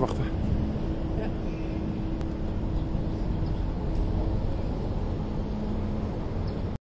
wachten.